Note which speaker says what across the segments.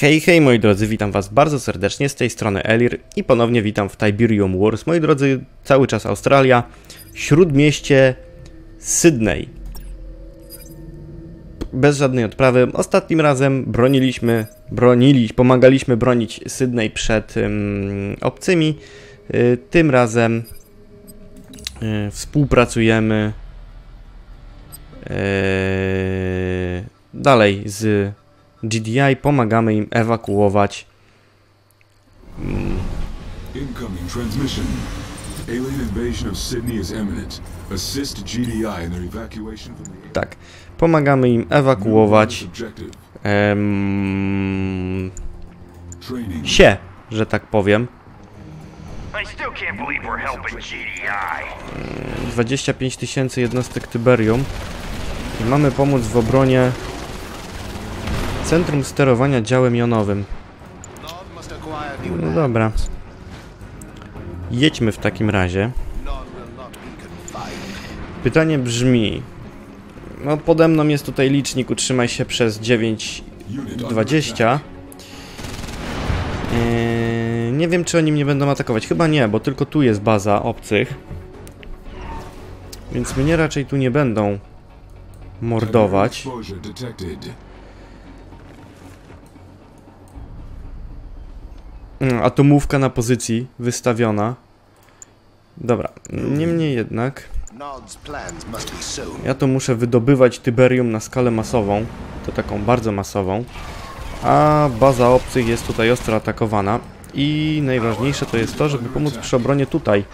Speaker 1: Hej, hej moi drodzy, witam was bardzo serdecznie, z tej strony Elir i ponownie witam w Tiberium Wars. Moi drodzy, cały czas Australia, śródmieście Sydney. Bez żadnej odprawy. Ostatnim razem broniliśmy, bronili, pomagaliśmy bronić Sydney przed ym, obcymi. Y, tym razem y, współpracujemy y, dalej z GDI, pomagamy im ewakuować. Mm,
Speaker 2: Incoming transmission. Alien invasion of Sydney is imminent. Assist GDI in their evacuation from the
Speaker 1: tak, pomagamy im ewakuować em, się, że tak powiem.
Speaker 3: I still can't believe we're helping GDI.
Speaker 1: 25 tysięcy jednostek Tyberium i mamy pomóc w obronie Centrum Sterowania Działem Jonowym. No dobra. Jedźmy w takim razie. Pytanie brzmi... No pode mną jest tutaj licznik, utrzymaj się przez 9
Speaker 2: Unit under
Speaker 1: 20.
Speaker 2: attack.
Speaker 1: Eee, nie wiem, czy oni mnie będą atakować. Chyba nie, bo tylko tu jest baza obcych. Więc mnie raczej tu nie będą mordować. Atomówka na pozycji wystawiona. Dobra, niemniej jednak ja to muszę wydobywać Tyberium na skalę masową. To taką bardzo masową. A baza obcych jest tutaj ostro atakowana. I najważniejsze to jest to, żeby pomóc przy obronie tutaj.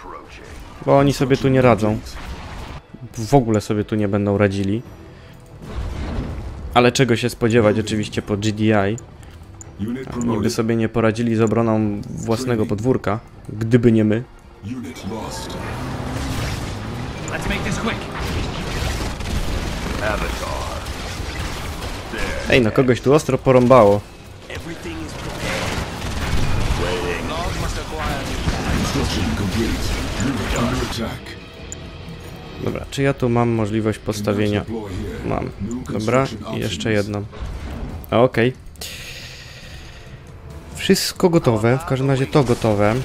Speaker 1: Bo oni sobie tu nie radzą. W ogóle sobie tu nie będą radzili. Ale czego się spodziewać oczywiście po GDI. Niby
Speaker 2: promoted.
Speaker 1: sobie nie poradzili z obroną własnego podwórka. Gdyby nie my. Ej, no kogoś tu ostro porąbało. Dobra, czy ja tu mam możliwość postawienia? Mam. Dobra, i jeszcze jedną. Okej. Wszystko gotowe, w każdym razie to gotowe.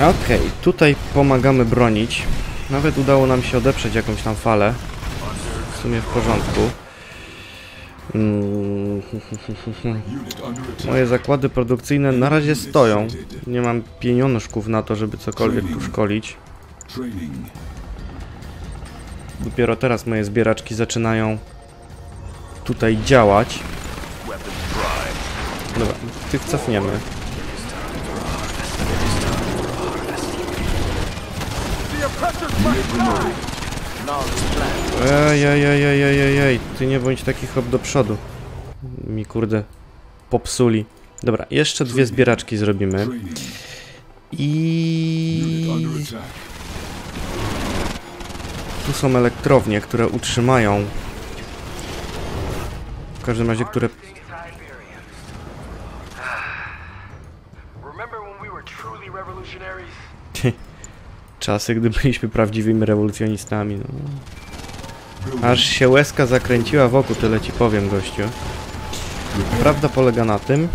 Speaker 1: Okej, tutaj pomagamy bronić. Nawet udało nam się odeprzeć jakąś tam falę. W sumie w porządku. Mm. Moje zakłady produkcyjne na razie stoją. Nie mam pieniążków na to, żeby cokolwiek tu szkolić. Dopiero teraz moje zbieraczki zaczynają tutaj działać. Dobra, tych cofniemy. Ej, ej, ej, ej, ej, ej, ty nie bądź taki hop do przodu. Mi kurde popsuli. Dobra, jeszcze dwie zbieraczki zrobimy. I. tu są elektrownie, które utrzymają. W każdym razie, które czasy, gdy byliśmy prawdziwymi rewolucjonistami. No. Aż się łezka zakręciła wokół, tyle ci powiem, gościu. Prawda polega na tym,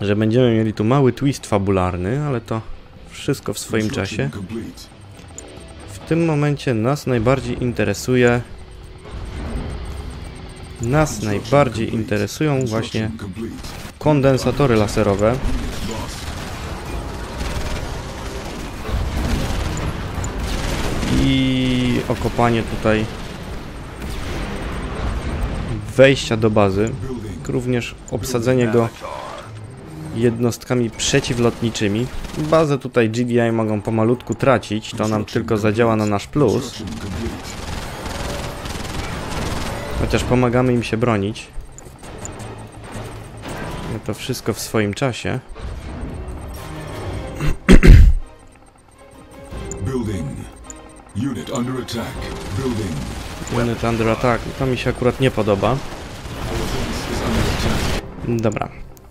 Speaker 1: że będziemy mieli tu mały twist fabularny, ale to wszystko w swoim czasie. W tym momencie nas najbardziej interesuje... Nas najbardziej interesują właśnie kondensatory laserowe. I okopanie tutaj wejścia do bazy, również obsadzenie go jednostkami przeciwlotniczymi. Bazę tutaj GDI mogą pomalutku tracić, to nam tylko zadziała na nasz plus, chociaż pomagamy im się bronić. No to wszystko w swoim czasie.
Speaker 2: Unit under attack. Building.
Speaker 1: Unit under attack, to mi się akurat nie podoba. Dobra,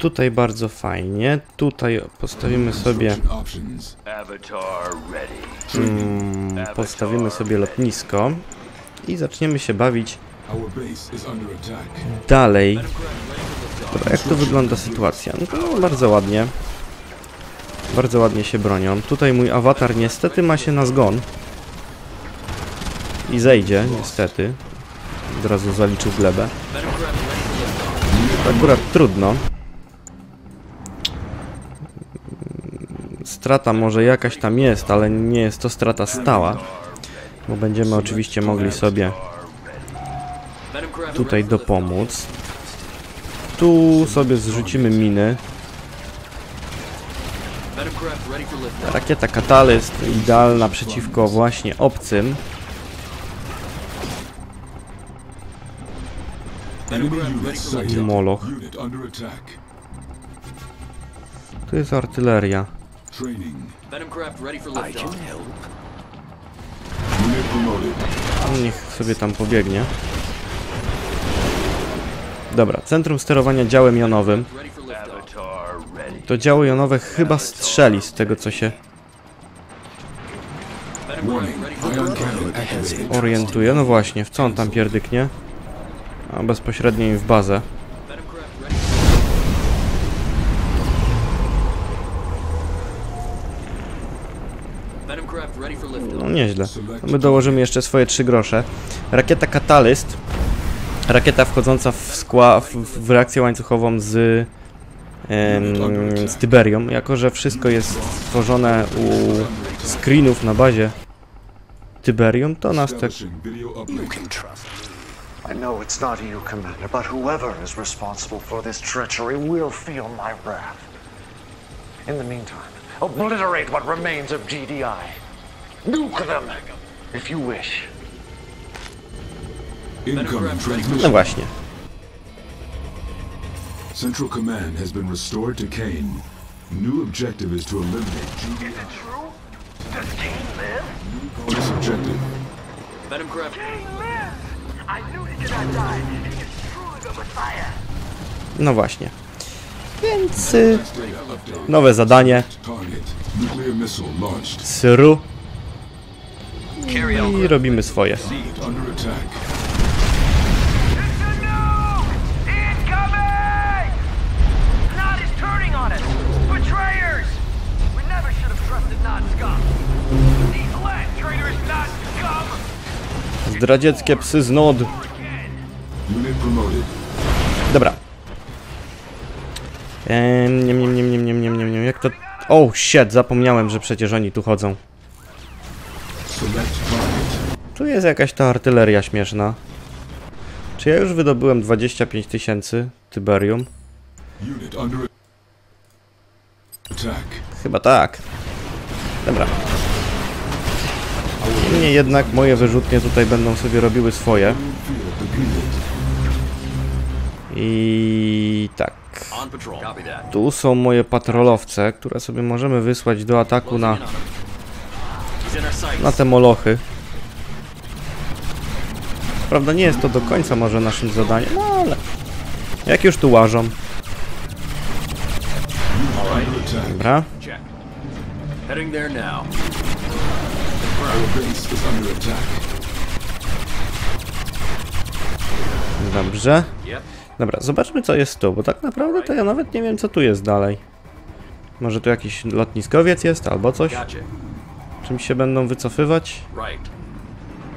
Speaker 1: Tutaj bardzo fajnie. Tutaj postawimy sobie mm, postawimy sobie lotnisko i zaczniemy się bawić dalej. Dobra, jak tu wygląda sytuacja? No to bardzo ładnie. Bardzo ładnie się bronią. Tutaj mój awatar niestety ma się na zgon. I zejdzie, niestety. Od razu zaliczył glebę. To akurat trudno. Strata może jakaś tam jest, ale nie jest to strata stała. Bo będziemy oczywiście mogli sobie tutaj dopomóc. Tu sobie zrzucimy miny. Rakieta Katalyst idealna przeciwko właśnie obcym. Moloch. Tu jest artyleria.
Speaker 2: Training.
Speaker 4: Venomcraft ready for
Speaker 5: I can help.
Speaker 2: Unit promoted.
Speaker 1: Niech sobie tam pobiegnie. Dobra, centrum sterowania działem jonowym. To działo jonowe chyba strzeli z tego co się orientuje. No właśnie, w co on tam pierdyknie? A bezpośrednio im w bazę.
Speaker 4: Venomcraft ready. Venomcraft ready for liftoff.
Speaker 1: No nieźle. My dołożymy jeszcze swoje trzy grosze. Rakieta Katalyst. Rakieta wchodząca w, skła, w, w reakcję łańcuchową z, em, z Tyberią. Jako, że wszystko jest stworzone u screenów na bazie Tyberium, to nas tak.
Speaker 6: I know it's not you, Commander, but whoever is responsible for this treachery will feel my wrath. In the meantime, obliterate what remains of GDI. Nuke them, if you wish.
Speaker 2: Incoming
Speaker 1: No właśnie.
Speaker 2: Central command has been restored to Kane. New objective is to eliminate.
Speaker 3: Is it true? Does Kane live?
Speaker 2: This objective.
Speaker 4: Venomcraft.
Speaker 3: Kane lives! I knew he did not die. He is truly the Messiah.
Speaker 1: No właśnie. Więc y, nowe zadanie.
Speaker 2: Target.
Speaker 1: I robimy swoje. Zdradzieckie psy z nod. Dobra. Ehm, nie, nie, nie, nie, nie, nie, nie, jak to... Oh shit, zapomniałem, że przecież oni tu chodzą. Tu jest jakaś ta artyleria śmieszna. Czy ja już wydobyłem 25 tysięcy Tyberium? Chyba tak. Dobra. Niemniej jednak moje wyrzutnie tutaj będą sobie robiły swoje. I tak. Tu są moje patrolowce, które sobie możemy wysłać do ataku na, na te molochy. Prawda, nie jest to do końca może naszym zadaniem, no ale jak już tu łażą. Dobra. Dobrze. Dobra, zobaczmy co jest tu, bo tak naprawdę to ja nawet nie wiem co tu jest dalej. Może tu jakiś lotniskowiec jest albo coś? Czymś się będą wycofywać?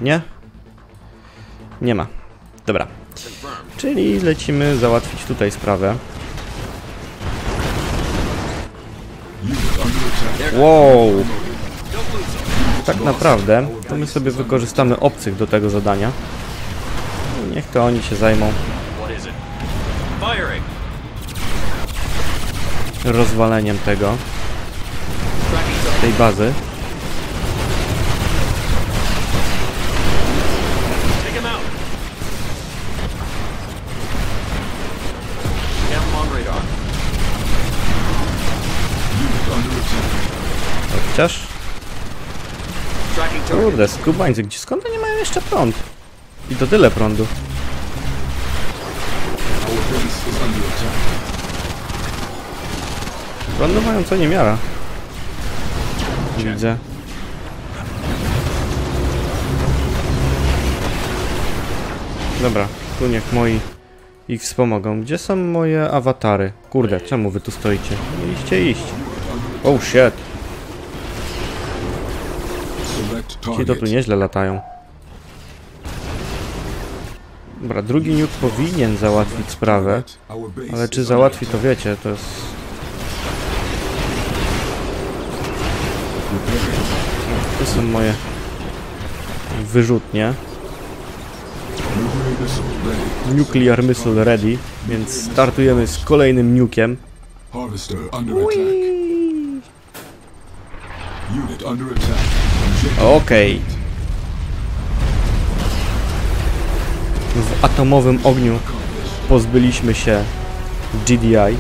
Speaker 1: Nie? Nie ma. Dobra. Czyli lecimy załatwić tutaj sprawę. Wow! Tak naprawdę to my sobie wykorzystamy obcych do tego zadania. Niech to oni się zajmą rozwaleniem tego, tej bazy. Chociaż... Kurde, skubańcy, gdzie skąd oni mają jeszcze prąd? I to tyle prądu. Prądu mają co nie niemiara. Widzę. Dobra, tu niech moi ich wspomogą. Gdzie są moje awatary? Kurde, czemu wy tu stoicie? Mieliście iść. Oh shit, ci to tu nieźle latają. Dobra, drugi nuke powinien załatwić sprawę. Ale czy załatwi to wiecie, to jest... To są moje wyrzutnie.
Speaker 2: Nuclear missile ready.
Speaker 1: Więc startujemy z kolejnym nukiem. Okej. W atomowym ogniu pozbyliśmy się GDI.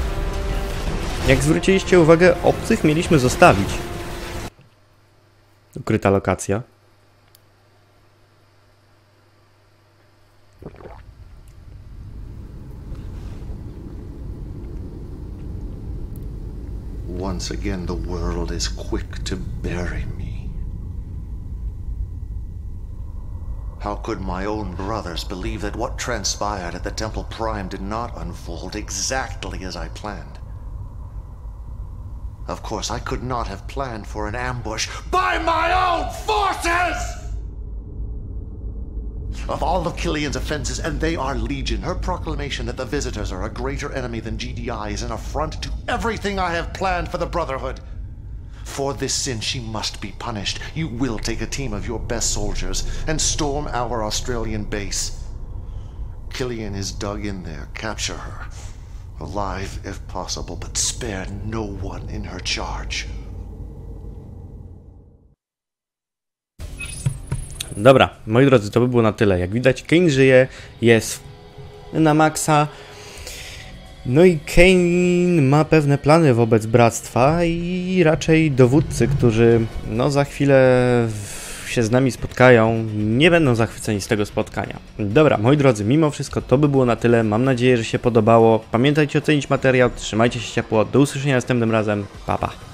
Speaker 1: Jak zwróciliście uwagę, obcych mieliśmy zostawić. Ukryta lokacja.
Speaker 6: Once again, the world is quick to bury me. How could my own brothers believe that what transpired at the Temple Prime did not unfold exactly as I planned? Of course, I could not have planned for an ambush by my own forces! Of all of Killian's offenses, and they are legion, her proclamation that the visitors are a greater enemy than GDI is an affront to everything I have planned for the Brotherhood. For this sin, she must be punished. You will take a team of your best soldiers and storm our Australian base. Killian is dug in there. Capture her. Alive, if possible, but spare no one in her charge.
Speaker 1: Dobra, moi drodzy, to by było na tyle. Jak widać, Kane żyje, jest na maksa. No i Kane ma pewne plany wobec bractwa i raczej dowódcy, którzy no za chwilę się z nami spotkają, nie będą zachwyceni z tego spotkania. Dobra, moi drodzy, mimo wszystko to by było na tyle. Mam nadzieję, że się podobało. Pamiętajcie ocenić materiał, trzymajcie się ciepło. Do usłyszenia następnym razem. Pa pa.